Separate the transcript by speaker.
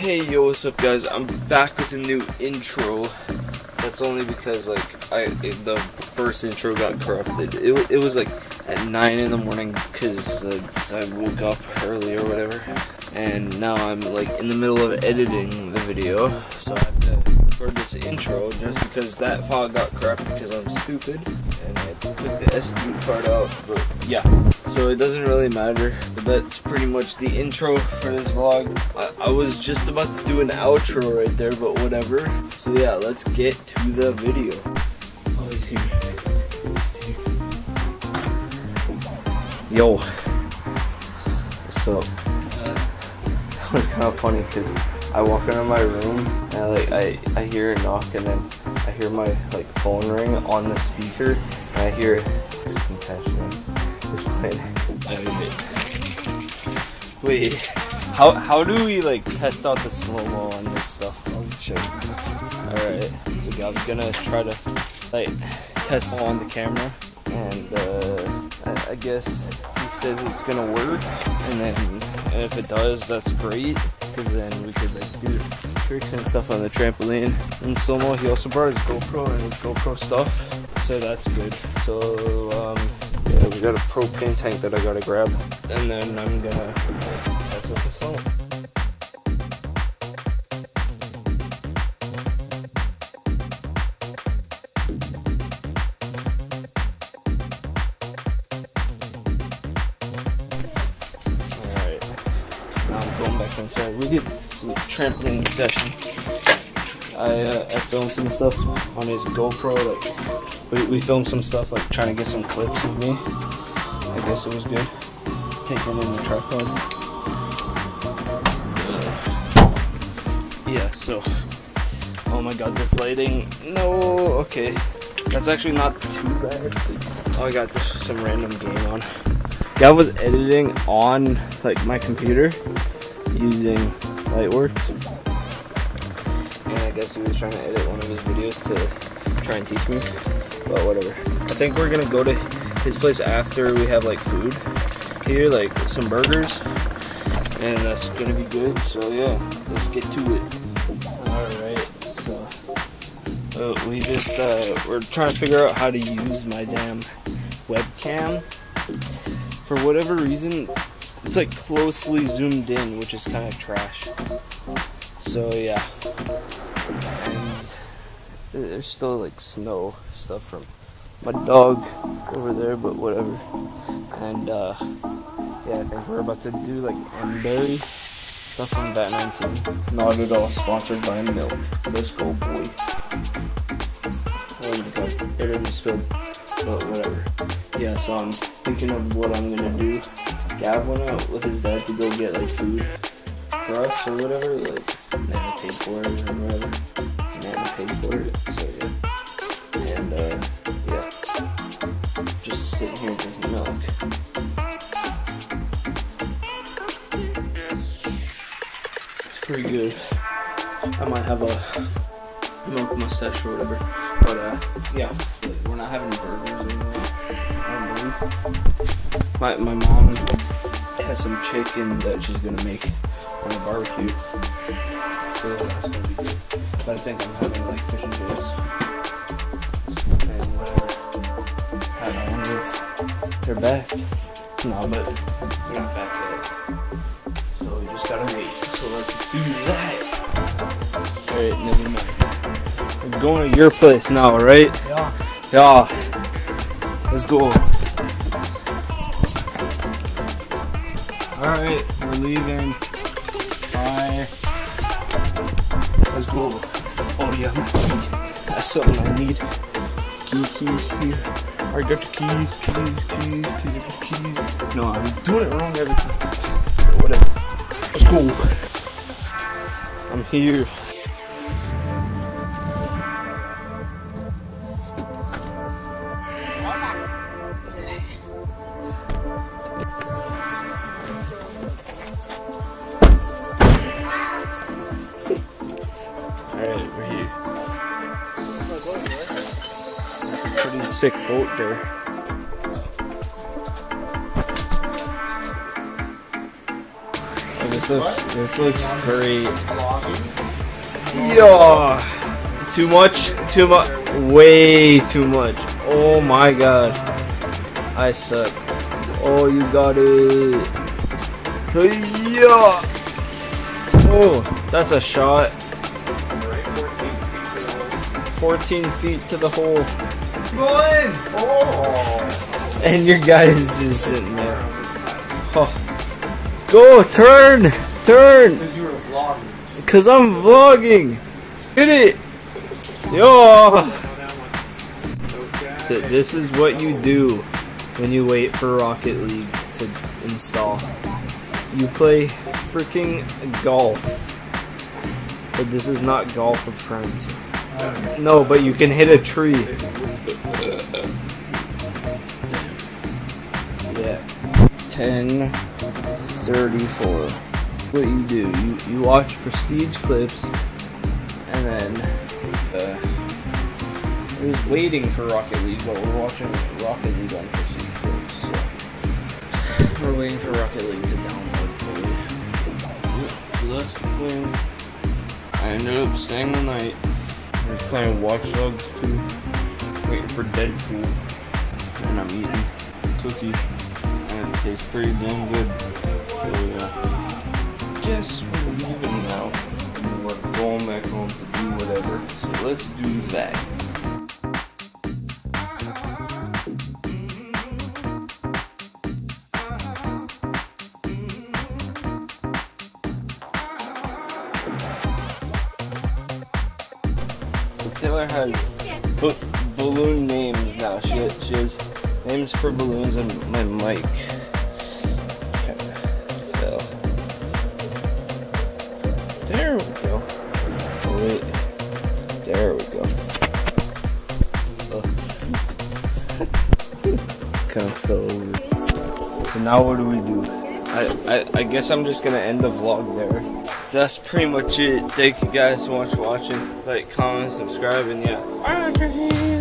Speaker 1: Hey yo, what's up guys? I'm back with a new intro. That's only because like I it, the first intro got corrupted. It, it was like at 9 in the morning because uh, I woke up early or whatever. And now I'm like in the middle of editing the video. So I have to record this intro just because that file got corrupted because I'm stupid. Took the SD card out. But yeah, so it doesn't really matter. But that's pretty much the intro for this vlog. I, I was just about to do an outro right there, but whatever. So yeah, let's get to the video. Oh, he's here. He's here. Yo. What's up? It was kind of funny because I walk into my room and I, like I, I hear a knock and then I hear my like phone ring on the speaker and I hear it's confession. It's playing. Wait, how how do we like test out the slow mo on this stuff? I'll show you. All right, so Gav's gonna try to like test on the camera, and uh, I, I guess he says it's gonna work, and then and if it does, that's great, because then we could like do tricks and stuff on the trampoline. And slow mo, he also brought his GoPro and his GoPro stuff, so that's good. So um, yeah, we got a propane tank that I gotta grab, and then I'm gonna test with the. Inside. We did some trampoline session. I, uh, I filmed some stuff on his GoPro. Like we, we filmed some stuff like trying to get some clips of me. I guess it was good. Taking in the tripod. Yeah. So. Oh my God, this lighting. No. Okay. That's actually not too bad. Oh, I got this, some random game on. Gav was editing on like my computer using Lightworks. And I guess he was trying to edit one of his videos to try and teach me. But whatever. I think we're gonna go to his place after we have like food here, like some burgers. And that's gonna be good. So yeah, let's get to it. Alright, so uh, we just uh, we're trying to figure out how to use my damn webcam for whatever reason, it's like closely zoomed in, which is kind of trash. So yeah, and there's still like snow stuff from my dog over there, but whatever. And uh, yeah, I think we're about to do like Mberry stuff from Bat 19. Not at all sponsored by Milk. Let's go, boy. Oh my god, it already spilled but whatever. Yeah, so I'm thinking of what I'm gonna do. Gav went out with his dad to go get like food for us or whatever. Like Nana paid for it or whatever. Nana paid for it, so yeah. And uh, yeah, just sitting here drinking milk. It's pretty good. I might have a milk mustache or whatever. But uh, yeah, we're not having burgers anymore. I. My my mom has some chicken that she's gonna make on a barbecue. So that's gonna be good. But I think I'm having like fish and chips. And whatever. I don't wonder if they're back. No, but they're not back yet. So we just gotta wait. So let's do that. Alright, never mind. We're going to your place now, right?
Speaker 2: Ja.
Speaker 1: Yeah. Let's go. Alright, we're leaving. Bye. Let's go. Oh, yeah, my key. That's something I need. Key, key, key. I got the keys, keys, keys, keys, keys. No, I'm doing it wrong every time. Whatever. Let's go. I'm here. Sick boat there. Oh, this looks this looks great. Yeah. Too much, too much, way too much. Oh my god. I suck. Oh, you got it. Yeah. Oh, that's a shot. 14 feet to the hole.
Speaker 2: Go in! Oh!
Speaker 1: And your guy is just sitting there. Oh. Go, turn! Turn!
Speaker 2: Because you were vlogging.
Speaker 1: Cause I'm vlogging. Hit it. Yo. Th- This is what you do when you wait for Rocket League to install. You play freaking golf. But this is not golf with friends. No, but you can hit a tree. 1034 what you do. You you watch prestige clips, and then uh, we're just waiting for Rocket League, but we're watching Rocket League on prestige clips. So we're waiting for Rocket League to download fully. That's the plan. I ended up staying the night. I was playing Watch Dogs 2, waiting for Deadpool, and I'm eating cookie, tastes pretty damn good. So yeah guess we're leaving now. We're going back home to do whatever. So let's do that. Taylor has balloon names now. She she has names for balloons and my mic. Fell. There we go. Oh, wait. There we go. Oh. kind of fell over. So now what do we do? I, I, I guess I'm just gonna end the vlog there. That's pretty much it. Thank you guys so much for watching. Like, comment, subscribe, and yeah.